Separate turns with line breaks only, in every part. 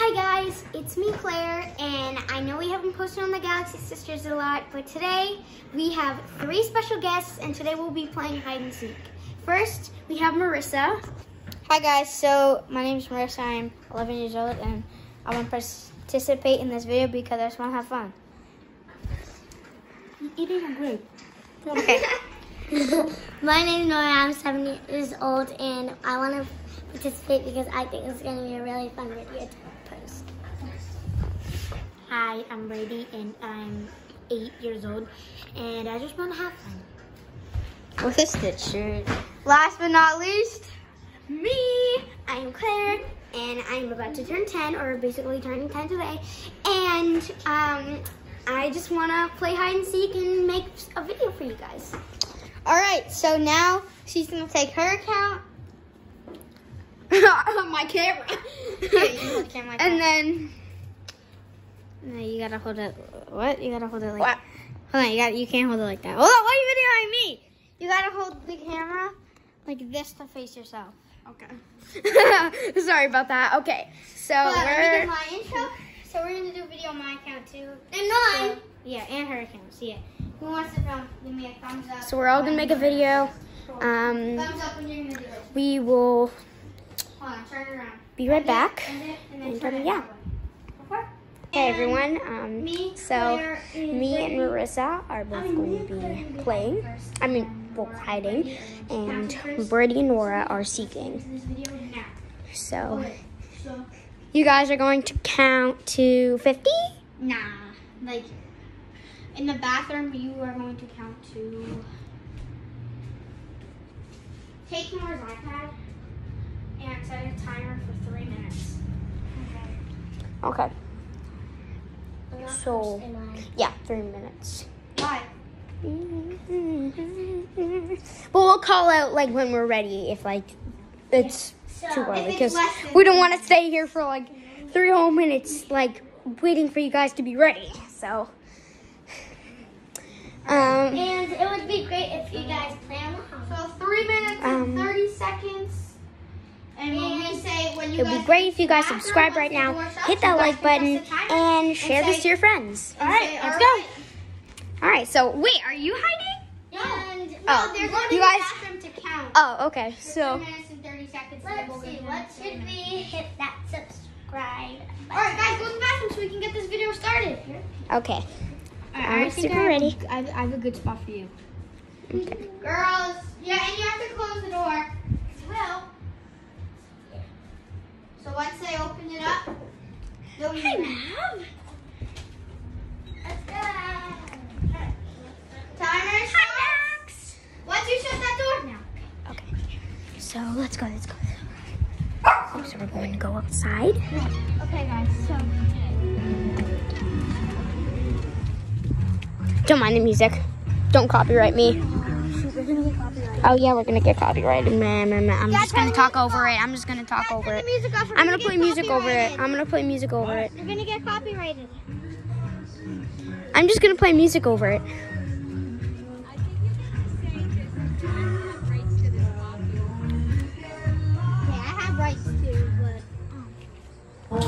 Hi guys, it's me Claire, and I know we haven't posted on the Galaxy Sisters a lot, but today we have three special guests, and today we'll be playing hide and seek. First, we have Marissa.
Hi guys, so my name is Marissa. I'm 11 years old and I want to participate in this video because I just want to have fun.
You did a great.
Okay.
My name is Nora. I'm seven years old, and I want to participate because I think it's going to be a really fun video to post. Hi, I'm Brady, and I'm eight years old, and I just want to have fun.
With a stitch shirt. Last but not least,
Me, I'm Claire, and I'm about to turn 10, or basically turning 10 today, and um, I just want to play hide and seek and make a video for you guys.
all right. So now she's gonna take her account. my camera.
Yeah, you hold the camera
and then. No, you gotta hold it. What? You gotta hold it like.
What?
Hold on. You got. You can't hold it like that. Hold on. Why are you videoing me? You gotta hold the camera like this to face yourself.
Okay.
Sorry about that. Okay. So
But let me
we're.
my intro.
So we're gonna do a video on my account too.
And mine.
So, yeah, and her account. So yeah. Who wants to film? Give me a thumbs up.
So we're all gonna make a video. Um,
Thumbs up when you're gonna do it.
we will
Hold on, turn around.
be right back.
It, and then
And then,
it
yeah. Hey everyone. Um,
Me,
so me and Marissa are both going to be playing. I mean, well, hiding, and Brady and Nora are seeking.
This video now.
So you guys are going to count to fifty.
nah, like in the bathroom, you are going to count to. Take Nora's iPad and set a timer for three minutes.
Okay.
Okay.
So yeah, three minutes.
Why?
But we'll call out like when we're ready if like it's too early because we don't want to stay here for like three whole minutes like waiting for you guys to be ready. So um
And it would be great if you guys plan So three minutes
Um,
and thirty seconds. And when we say when you
it would be great if you guys subscribe right now, hit that like button
press the timer
and share this to your friends. All right, let's go. All right, so wait, are you hiding?
And no,
Oh,
they're going to
you
the
guys-
bathroom to count.
Oh, okay.
For
So
three minutes and thirty seconds.
Let's see, what should we hit that subscribe
All right, guys, go to the bathroom so we can get this video started.
okay.
I,
I'm super ready.
I have, I have a good spot for you.
Okay.
Girls, yeah, and you have to close the door. Well. So once they open it up, you'll be
Mom.
Let's go. Timer starts. Once you shut that door now.
Okay. So let's go. Let's go. So we're going to go outside.
Okay, guys. So
Don't mind the music. Don't copyright me. Oh yeah, we're gonna get copyrighted. Man, man, man. I'm just gonna talk over it. I'm just gonna talk over it. I'm gonna play music over it. I'm gonna play music over it.
You're gonna get copyrighted.
I'm just gonna play music over it.
Yeah, I have rights too, but.
Do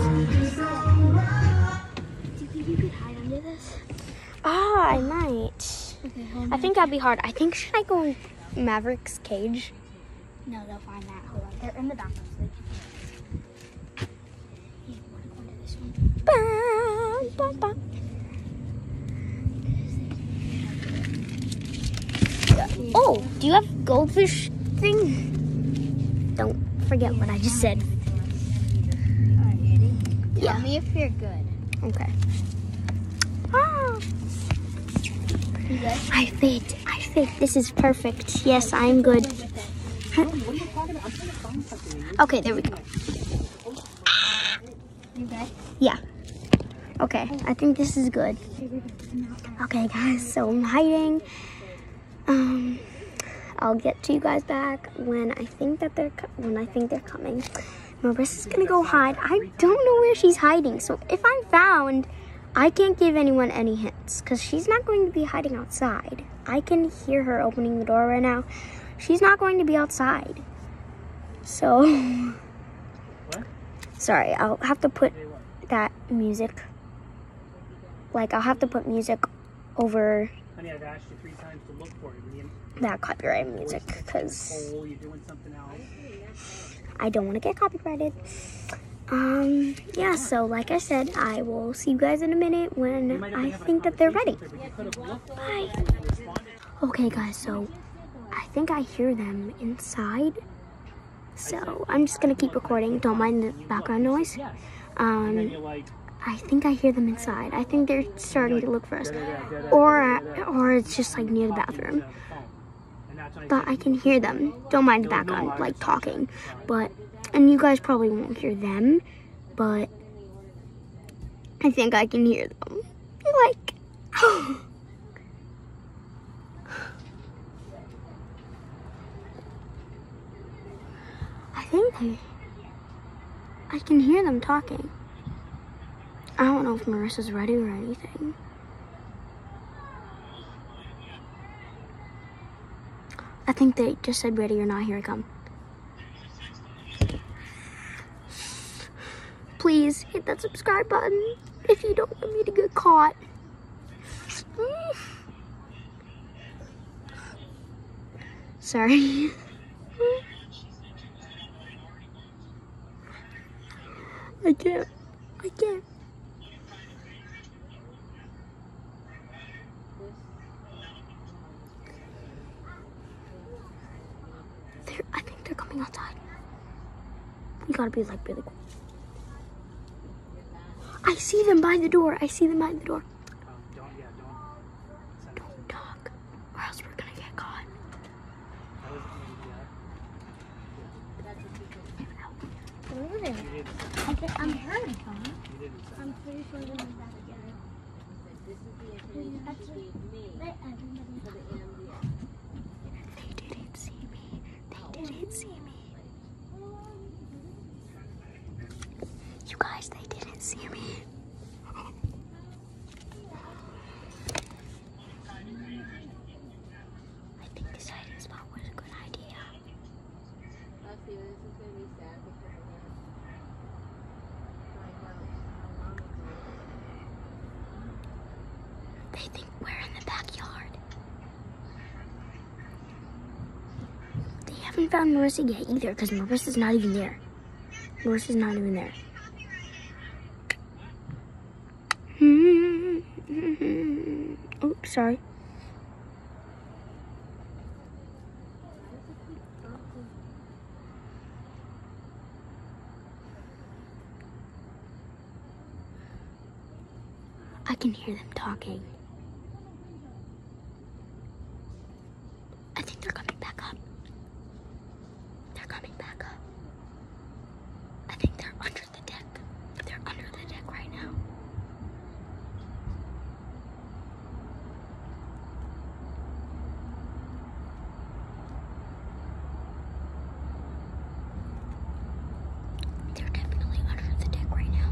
you think you could hide under this? Ah, I might. I think that'd be hard. I think should I go in Maverick's cage?
No, they'll find that. Hold on. They're in the bathroom. So they can
You wanna go into this one? Bum, bum. Oh, do you have goldfish thing? Don't forget what I just said.
Alright.
Yeah.
Tell me if you're good.
Okay. Ah. I faked. Faked. This is perfect. Yes, I'm good. Okay, there we go. Yeah. Okay, I think this is good. Okay, guys, so I'm hiding. Um, I'll get to you guys back when I think that they're when I think they're coming. Marissa's gonna go hide. I don't know where she's hiding, so if I'm found, I can't give anyone any hints because she's not going to be hiding outside. I can hear her opening the door right now. She's not going to be outside. So,
What?
sorry, I'll have to put that music. Like I'll have to put music over
Honey, I've asked you three times to look for it.
that copyright music because
you're doing something else.
I don't want to get copyrighted. Um, yeah, so like I said, I will see you guys in a minute when I
been having a
think that they're ready.
conversation with her, but you could have looked
Bye. Okay, guys, so I think I hear them inside. So I'm just gonna keep recording. Don't mind the background noise.
Yes. And then
Um, I think I hear them inside. I think they're starting to look for us, or or it's just like near the bathroom.
And that's when I
But I can hear them. Don't mind the background, like talking. But and you guys probably won't hear them, but I think I can hear them. Like. I think they. I can hear them talking. I don't know if Marissa's ready or anything. I think they just said ready or not. Here I come. Please hit that subscribe button if you don't want me to get caught. Sorry. I can't. I can't. They're, I think they're coming outside. We gotta be like really cool. I see them by the door. I see them by the door.
um, don't, yeah, don't. send it to
Don't talk, or else we're gonna get caught.
me. That was maybe, you didn't send
I'm heard from.
it. You didn't send
I'm pretty sure they're in that together. That's let everybody
They didn't see me. They didn't see me. You guys, they see me. I think this hiding spot was a good idea. They think we're in the backyard. They haven't found Marissa yet either because Marissa's not even there. Marissa's not even there. Sorry. I can hear them talking. I think they're coming back up. They're coming back up. I think they're under the deck. They're under the deck right now. They're definitely under the deck right now.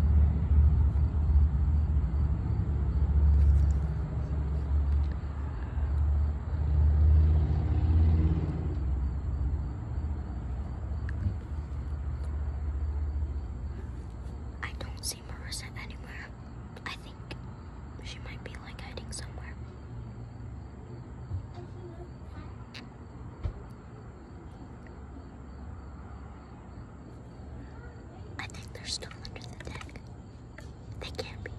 I don't see Marissa anywhere. I think she might be like hiding somewhere. I think they're still under the deck. They can't be.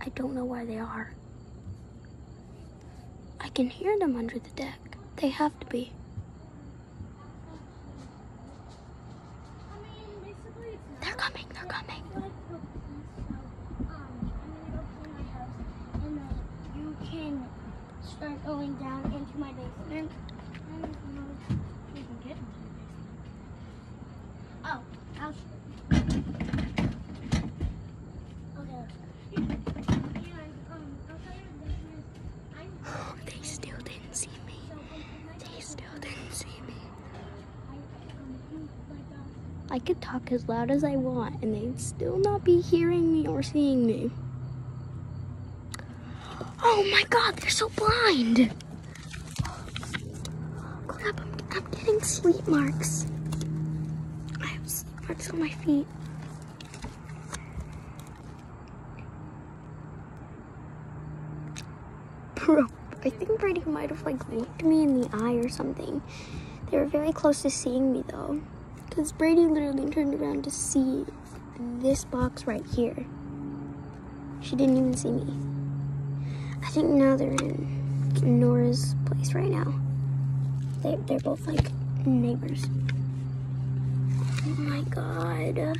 I don't know where they are. I can hear them under the deck. They have to be. They're coming, they're coming.
like the police. So, um, I'm gonna go to my house and then you can start going down into my basement. I don't know if you can get into the basement. Oh, I'll show you. Okay. And, um, outside of the basement, I
They still didn't see me.
so um, my
They still didn't see me.
I um like um
I could talk as loud as I want and they'd still not be hearing me or seeing me. Oh my god, they're so blind. Crap, I'm, getting sleep marks. I have sleep marks. On my feet? Bro, I think Brady might have like looked me in the eye or something. They were very close to seeing me though. Because Brady literally turned around to see this box right here. She didn't even see me. I think now they're in Nora's place right now. They, they're both like neighbors. Oh my god.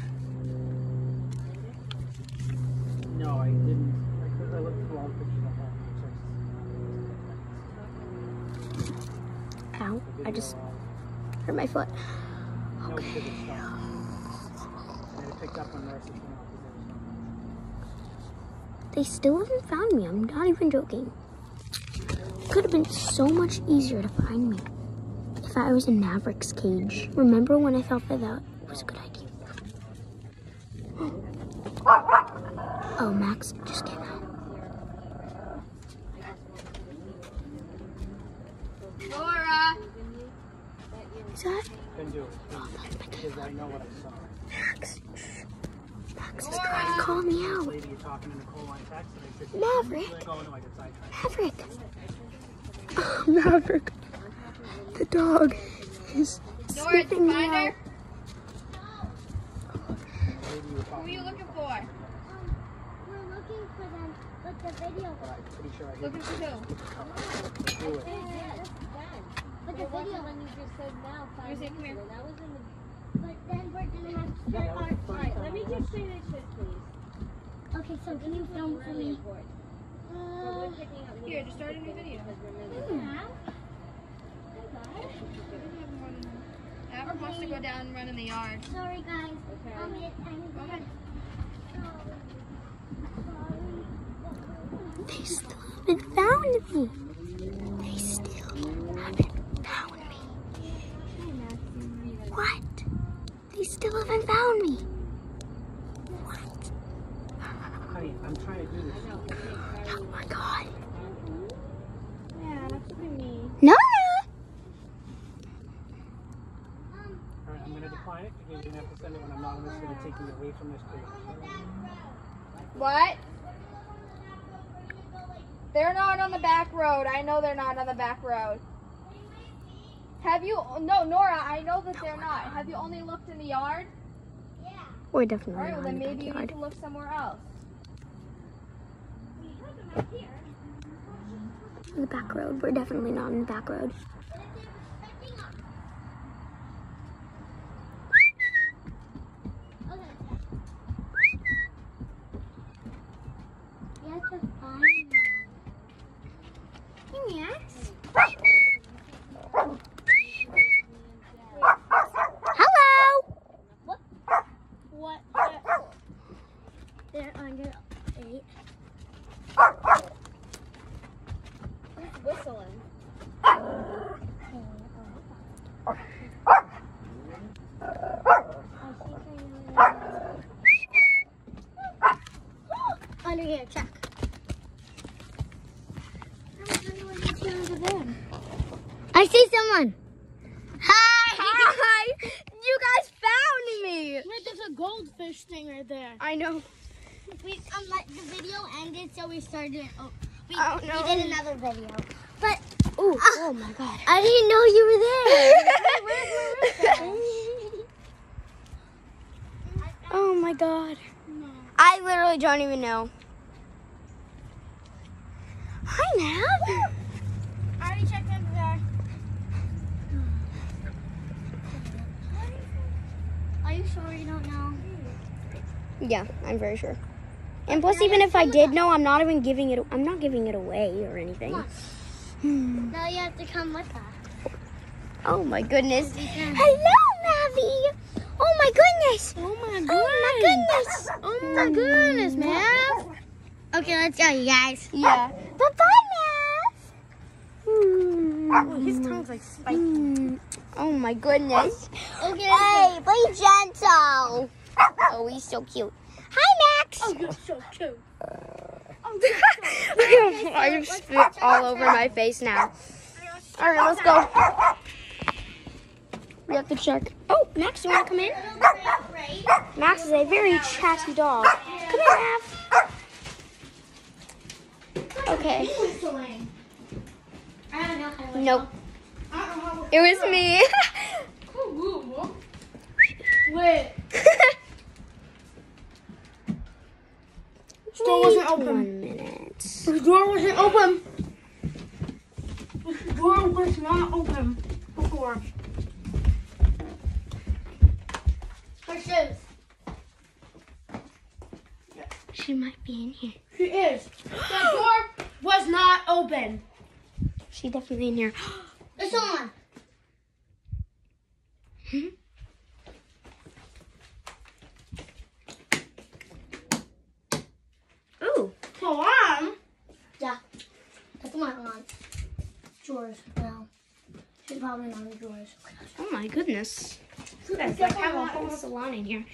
No, I didn't. I, looked through all pictures
Ow. I just hurt my foot.
No, because it stopped. And it picked up when nurses went out because
They still haven't found me. I'm not even joking. Could have been so much easier to find me if I was in Maverick's cage. Remember when I thought that that was a good idea? Oh, Max just came out.
Laura!
Is that
Couldn't do it
Oh, that's my kid.
Because I know what I saw.
Max? Max is trying to call me out.
Lady, you're talking to Nicole on text, and I said,
Maverick.
Oh no, I got sidetracked.
Maverick. Maverick. The dog is
Nora,
sniffing me out.
Lady, you were
Who are you looking for?
Um, we're looking for them, but the video.
but I'm pretty sure I
Looking for who?
do it.
But the video.
when you just said now, five
Where's
minutes
Come here.
ago. That was in the.
But then we're have to start
that was the
our.
Alright, let me just say this please.
Okay, so can you film for me? Uh,
we're picking up
Here, just start a new video.
because we're missing.
yeah.
Maverick wants to go down and run in the yard.
Sorry, guys.
Okay.
Um, it, I'm
Go ahead.
They still haven't found me. They still haven't found me. What? They still haven't found me. What?
Honey, I'm trying to do this.
Oh my god.
Yeah, that's what I.
No.
Alright, I'm gonna decline it because you're gonna have to send it when I'm not. I'm just gonna take you away from this page.
What? They're not on the back road. I know they're not on the back road. Have you? No, Nora. I know that they're not. Have you only looked in the yard? Yeah.
We're
All
definitely
right. Well,
not
then
in the
maybe you need to look somewhere else. We have them up here.
In the back road. We're definitely not in the back road.
You have to find them.
Yes. Hello.
What? They're under eight.
Whistling.
Under here, check.
I see someone. Hi. Hi. You guys found me.
Wait, there's a goldfish thing right there.
I know.
We um, let the video ended, so we started. Oh, we,
Oh, no.
we did another video. But
Ooh, oh my god.
I didn't know you were there.
Oh my god. I literally don't even know. Hi, Nav.
I already checked under there. Are you sure you don't know?
Yeah, I'm very sure. And plus, even if I did know, I'm not even giving it. I'm not giving it away or anything.
Come
Hmm.
Now you have to come with us.
Oh my goodness. Hello, Mavi. Oh my goodness.
Oh my
Oh my goodness.
Oh my goodness, man. Okay, let's go, you guys.
Yeah. Bye bye, Mav.
His tongue's like spiky.
Hmm. Oh my goodness.
Okay,
Hey, be gentle. Oh, he's so cute. Hi, Max.
Oh, you're so cute.
Uh, oh, I have spit all over my face now. All right, let's go. We have to check. Oh, Max, you want to come in? Max is a very chatty dog. Come here, Max. Okay.
Whistling. I don't know how to
Nope.
I don't know how
It was me.
to Wait.
Door
wasn't open.
One minute.
The door wasn't open. The door was not open before. Her.
She might be in here.
She is. The door was not open.
She's definitely in here.
It's on.
Hmm? Ooh.
Alarm? Yeah. That's my alarm. Drawers. No. She's probably not in drawers.
Oh my goodness.
That's
Like have a whole salon in here.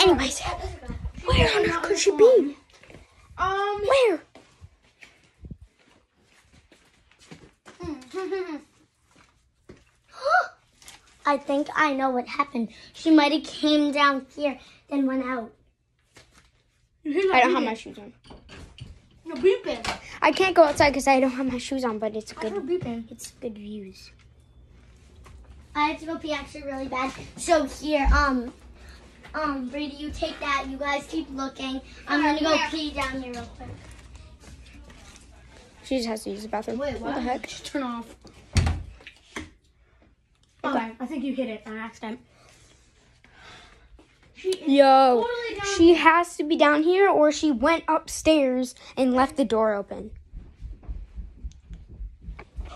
Anyways, where on earth could she be?
Um.
Where?
I think I know what happened. She might have came down here, then went out.
I don't have my shoes on.
You're beeping.
I can't go outside because I don't have my shoes on, but it's
You're
good.
beeping.
It's good views.
I have to go pee actually really bad. So here, um, um, Brady, you take that. You guys keep looking. I'm gonna go pee down here real quick.
She just has to use the bathroom.
Wait,
What the heck?
Just turn off. Okay, I think you hit it on accident. She
Yo,
totally down
she has to be down here or she went upstairs and left the door open.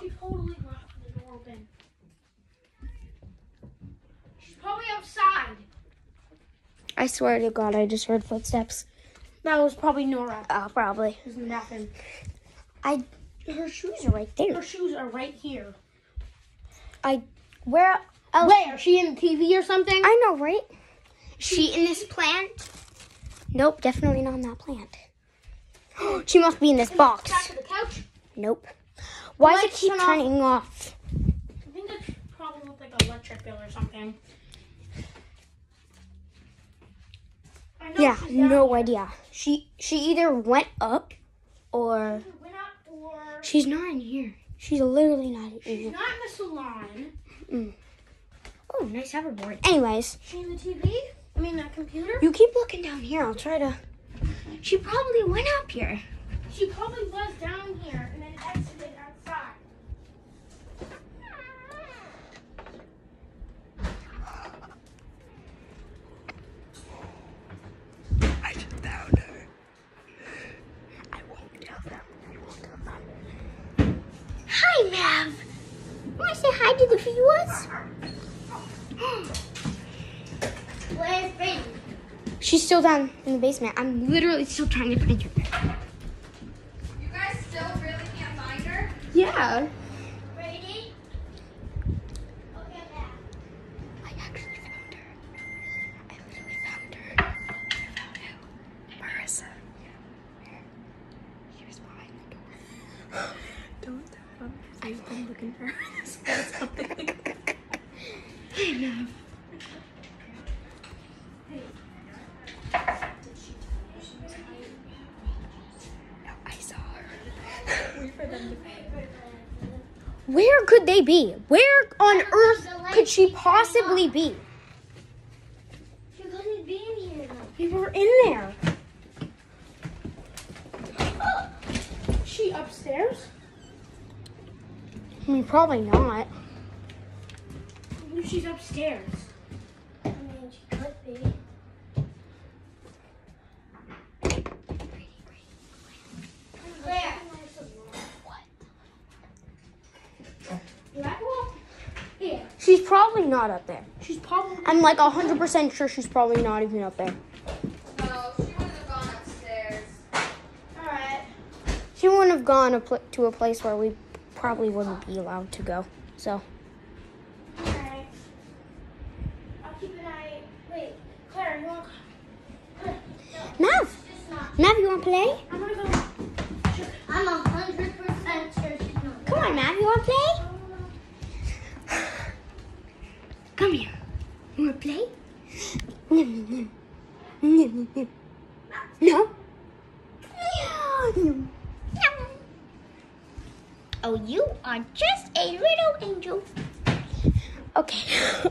She totally left the door open. She's probably outside.
I swear to God, I just heard footsteps.
That was probably Nora.
Oh, probably.
There's nothing.
I, her shoes are right there.
Her shoes are right here.
I, where else?
Where? She in the TV or something?
I know, right? She in this plant? Nope, definitely not in that plant. she must be in this box.
Back to the couch.
Nope. Why does it keep
turn off.
turning off?
I think that's probably like an electric bill or something.
Yeah,
she's
no idea. She she either went up or
Went up or
she's not in here. She's literally not in
she's
here.
not in the salon. Mm.
Oh, nice hoverboard. Anyways,
She in the TV? I mean the computer?
you keep looking down here. I'll try to. She probably went up here.
She probably was down here and then exited outside.
I just found her. I won't tell them. I won't tell them. Hi, Mav. Want to say hi to the viewers?
Where's Brady?
She's still down in the basement. I'm literally still trying to find her.
You guys still really can't find her?
Yeah.
Brady? Okay, I'm back.
I actually found her. I literally found her. I found who? Marissa. Where? She was behind the door. Don't tell them. I've been looking for her. I know. No, I saw her. Where could they be? Where on earth could she possibly be?
She couldn't be in here.
We were in there.
She upstairs?
I mean, probably not.
She's upstairs. I mean, she could be. Where? Blackwell? Here.
She's probably not up there.
She's probably.
I'm like 100% sure she's probably not even up there.
No, she wouldn't have gone upstairs.
Alright.
She wouldn't have gone a pl- to a place where we probably wouldn't be allowed to go. So,
Alright. I'll keep an eye. Wait, Claire, you want. Claire, no,
Mav,
just.
Mav, you want to play?
I'm gonna go. I'm a hundred percent sure she's not.
Come on, Mav, you want to play? Come here. You want to play? No. Oh, you are just a little angel. Okay.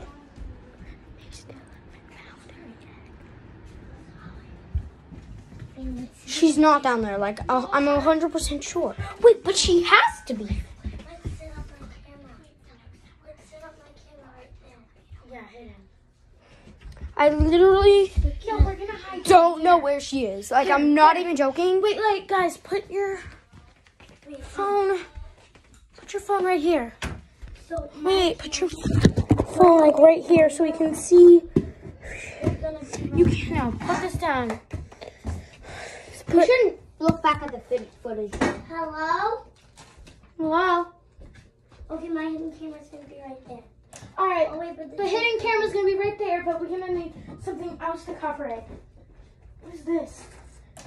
She's not down there. Like uh, I'm hundred percent sure. Wait, but she has to be.
Let's set up my camera. Let's set up my camera right there.
Yeah, hit him.
I literally
No, we're gonna hide.
don't know where she is. Like I'm not even joking.
Wait, like, guys, put your
phone. Put your phone right here.
So
Wait, put your phone like right here so we can see.
we're gonna be
You can now put this down.
Put,
shouldn't look back at the footage.
Hello?
Hello.
Okay, my hidden camera's gonna be right there.
All right.
Oh wait, but the,
The hidden camera's gonna be right there, but we're gonna need something else to cover it. What is this?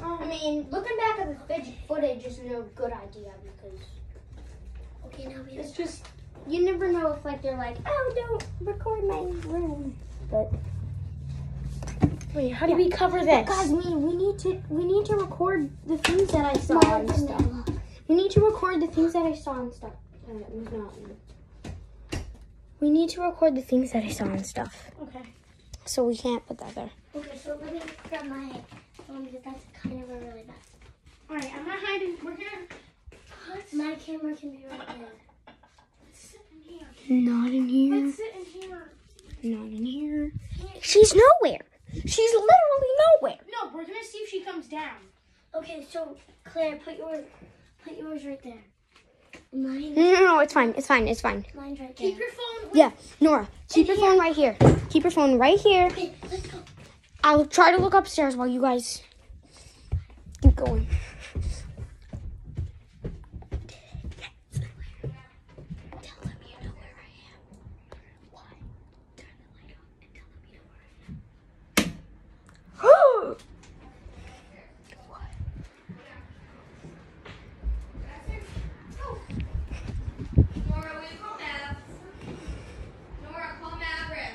Um,
I mean, looking back at the footage is no good idea because
Okay, now we
it's just you never know if like they're like, oh, don't record my room. But
wait, how do we cover this?
guys, we we need to we need to record the things that I saw and stuff. We need to record the things that I saw and stuff. Uh. We need to record the things that I saw and stuff.
Okay.
So we can't put that there.
Okay, so let me grab my phone because that's kind of a really bad.
All right, I'm not hiding. We're gonna
My camera can be right there.
sit in here.
Not in here.
Let's sit in here.
Not in here. She's nowhere. She's literally nowhere.
No, we're gonna see if she comes down.
Okay, so Claire, put yours, put yours right there. Mine,
No, no, no, it's fine. It's fine. It's fine.
mine's right there.
Keep your phone.
Yeah, Nora, keep your phone right here. Keep your phone right here.
Okay, let's go.
I'll try to look upstairs while you guys keep going. Tell them you know where I am. Why? Turn the light on and tell them you know where I am. what?
Nora, will you call Mav? Nora, call Maverick.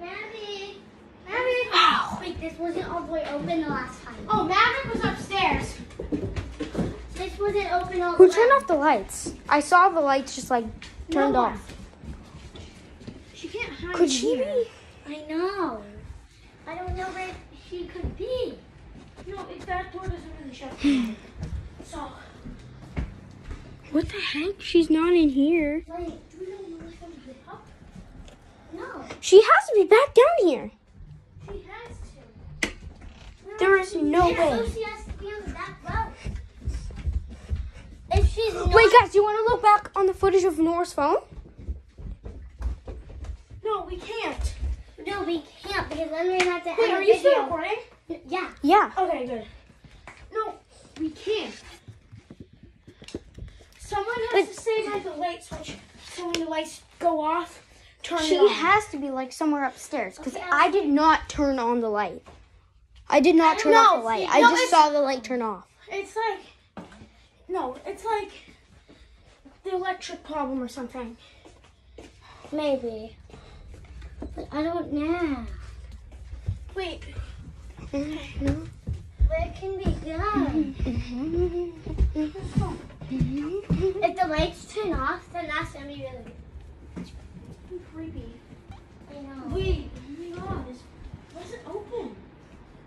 Maddie, Maddie.
Ow.
Wait, this wasn't all the way open the last time.
Oh, Maverick was upstairs.
This wasn't open all
Who
the
turned off the lights? I saw the lights just like turned
No
off.
She can't hide.
Could she
here.
be?
I know. I don't know where she could be.
No, if that door doesn't really shut. so,
What the heck? She's not in here.
Wait,
do we know Nora's gonna up?
no.
She has to be back down here.
She has to.
There is no
Yeah,
way.
So she has to be on the back row. If she's not,
Wait, guys, do you want to look back on the footage of Nora's phone?
No, we can't.
no, we can't because then we're gonna have to
Wait,
end
are
the
you still
video.
recording?
Yeah.
Yeah.
Okay, good. No, we can't. Someone has to stay by the light switch. So when the lights go off, turn
She
it on.
has to be like somewhere upstairs because
Okay,
I did not turn on the light. I did not turn
No,
off the light. I just saw the light turn off.
It's like, no, it's like the electric problem or something.
Maybe. But I don't know.
Wait,
Mm-hmm.
Where can we go? If the lights turn off, then that's gonna be really.
creepy.
I know.
Wait, oh my god, is, why is it open?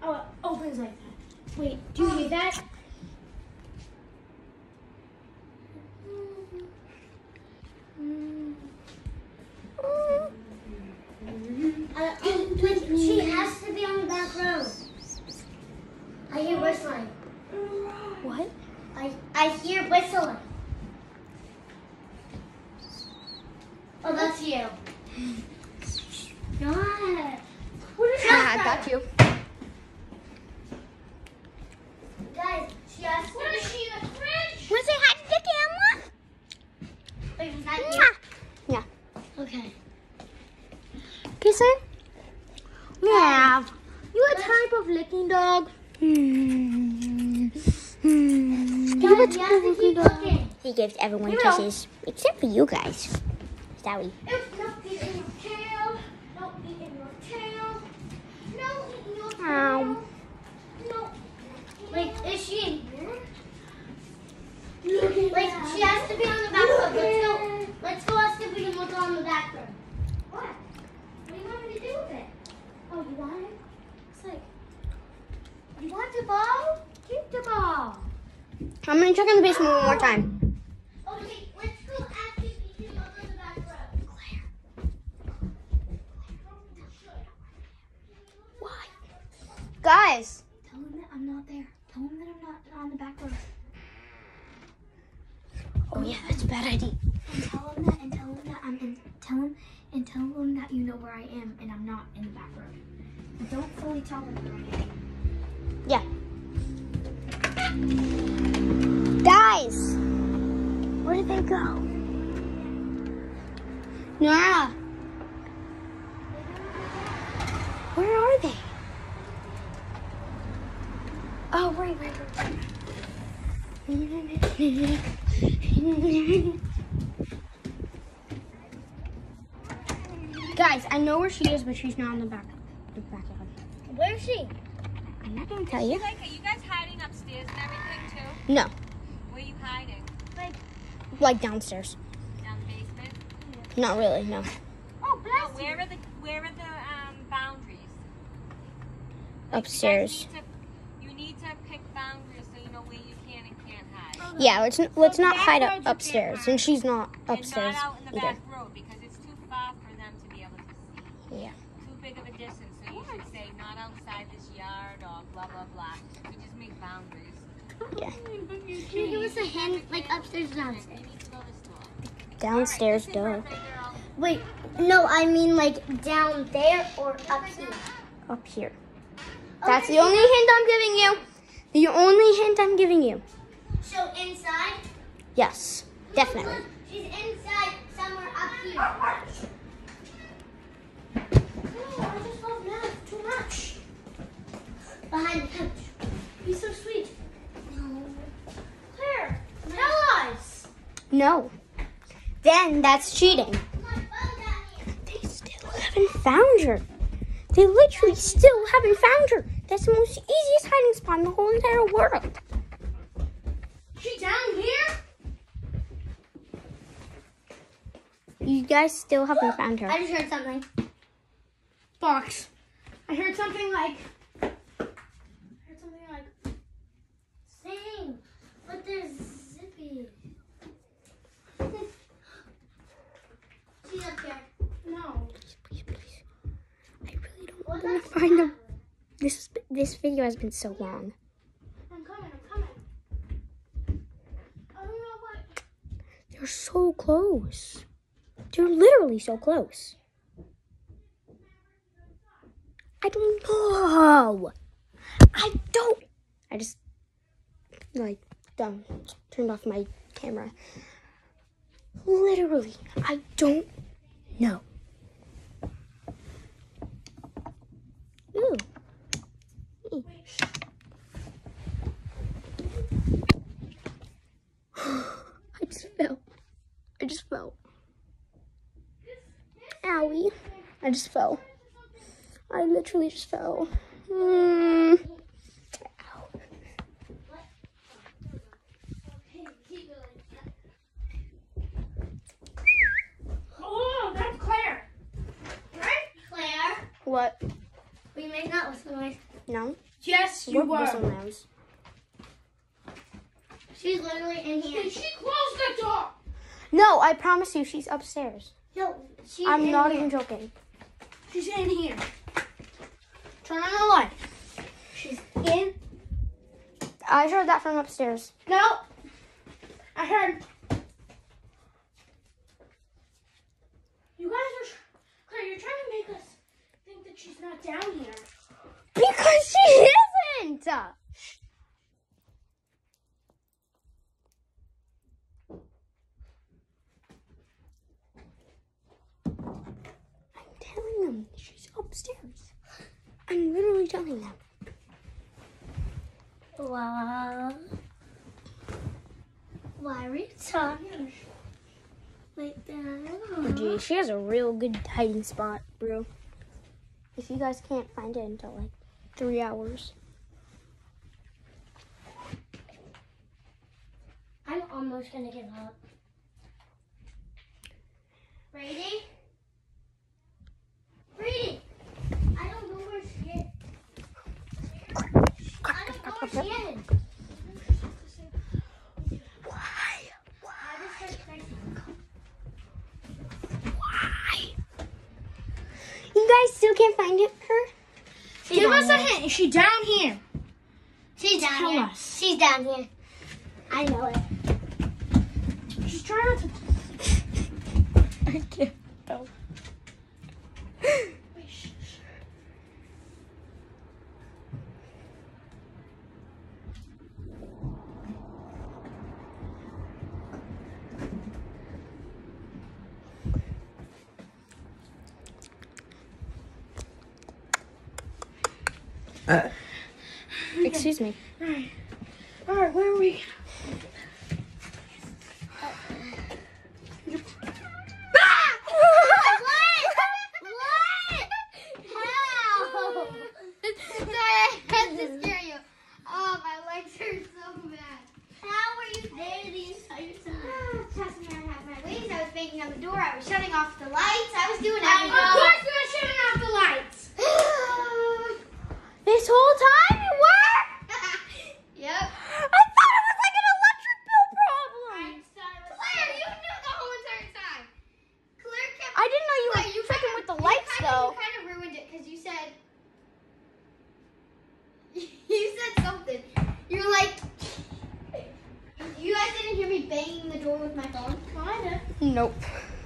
Oh, it like that. Wait, do you hear that?
Uh, um, she has to be on the back row. I hear whistling.
What?
I I hear whistling. Oh, that's you. God.
What is
Ah, got you.
Guys, she has
What is she in the fridge?
Want to say hi to the camera?
Wait, was that you?
Yeah.
Okay.
Kiss her. Meow. You a type of licking dog? Hmm. Hmm. You a type of licking dog?
looking.
He gives everyone
You
kisses, except for you guys. Sorry.
It's not in your tail. Not in your tail. No,
I'm gonna check in the basement one more time.
Okay, let's go after you can over the back road.
Why? Guys.
Tell him that I'm not there. Tell him that I'm not on the back road.
Oh yeah, that's a bad idea.
And tell him that and tell him that I'm in tell him and tell him that you know where I am and I'm not in the back road. But don't fully tell him where I am.
Yeah. Guys, where did they go? Nora, where are they? Oh, right, right, right. Guys, I know where she is, but she's not in the back. The backyard.
Where is she?
I'm not gonna tell you.
Like, are you guys hiding upstairs and everything too?
No,
Where are you hiding?
Like downstairs.
Down the basement?
Not really. No.
Oh,
No, where are the where are the um, boundaries? Like, you
Upstairs.
need to- You need to pick boundaries so you know where you can and can't hide.
Yeah, let's let's not hide up upstairs,
hide.
and she's not upstairs
and not out in the
either.
back road because it's too far for them to be able to see.
Yeah.
Too big of a distance, so you should say not outside this yard or blah blah blah. You just make boundaries.
Can you give us a hint, like upstairs or downstairs?
need to go this door.
Downstairs,
Listen,
duh.
Wait, no, I mean like down there or up here.
Up here. That's the only hint I'm giving you. The only hint I'm giving you.
So inside?
Yes, definitely.
She's inside somewhere up here. No, I just love math too much. Behind the No.
Then that's cheating.
My phone's at me.
They still haven't found her. They literally still haven't found her. That's the most easiest hiding spot in the whole entire world.
She down here?
You guys still haven't found her.
I just heard something.
Box. I heard something like. I heard something like.
Same, but there's zippy. She's up here.
No.
Please, please. I really don't want to find them. This this video has been so long.
I'm coming. I'm coming. I don't know what.
They're so close. They're literally so close. I don't know. I don't. I just like um, turned off my camera. Literally, I don't know. Ooh. I just fell. I just fell. Owie. I just fell. I literally just fell. Mm. Ow.
Oh, that's Claire. Right?
Claire,
What?
we make that whistle noise.
No?
Yes, you
what
were.
Whistle noise?
She's literally in here.
Did she close the door?
No, I promise you, she's upstairs.
No, she's
I'm
in
not
here.
even joking.
She's in here.
Turn on the light.
She's in.
I heard that from upstairs.
No. I heard. You guys are. tr- Claire, you're trying to make us think that she's not down here.
Because she isn't! I'm telling them she's upstairs. I'm literally telling them.
Wow. Why are you talking like that?
Gee, she has a real good hiding spot, bro. If you guys can't find it until like three hours.
I'm almost gonna give up. Brady? Why? Why? You guys still can't
find it, her?
She's
Give
us
here.
a hint. She's down here?
She's down
Tell
here.
Us.
She's down here. I know it.
She's trying to...
I can't help. Excuse me.
Alright. Alright, where are we?
How? Sorry, I had to scare you. Oh, my legs hurt so bad. How were you there the entire time? Trust me, I have my wings. I was banging on the door. I was shutting off the lights. I was doing
Of
everything.
course you were shutting off the lights.
This whole time you were?
yep.
I thought it was like an electric bill problem.
Claire, you knew the whole entire time. Claire kept.
I didn't know you were
Claire, you
tricking
kinda-
with the
you
lights
kinda-
though.
You kind of ruined it because you said. You said something. You were like. You guys didn't hear me banging the door with my phone?
Kinda.
Nope.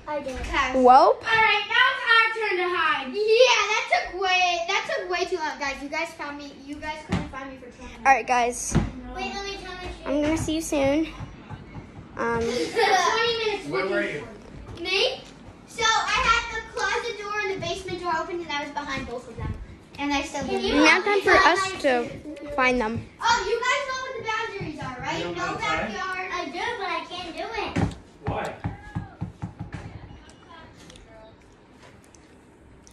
I did.
Well,
Alright, now it's our turn to hide.
Yeah, that took way that took way too long, guys. You guys found me. You guys couldn't find me for twenty minutes.
all right, guys.
Wait, let me tell you.
I'm gonna see you soon. Um,
20 minutes.
Where were you?
Me? So I had the closet door and the basement door open, and I was behind both of them. And I still didn't.
now time for us to find them.
Oh, you guys know what the boundaries are, right? No
know outside?
backyard.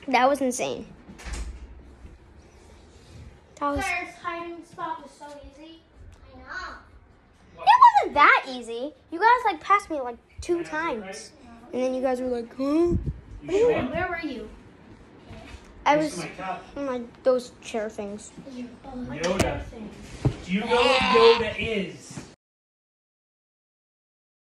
That was insane. That was.
Claire's hiding spot was so easy.
I know.
It wasn't that easy. You guys like passed me like two times, and then you guys were like, "Huh?"
You sure?
Where were you?
I
Next
was
to my cup.
on like those chair things.
Yoda. Do you know what Yoda is?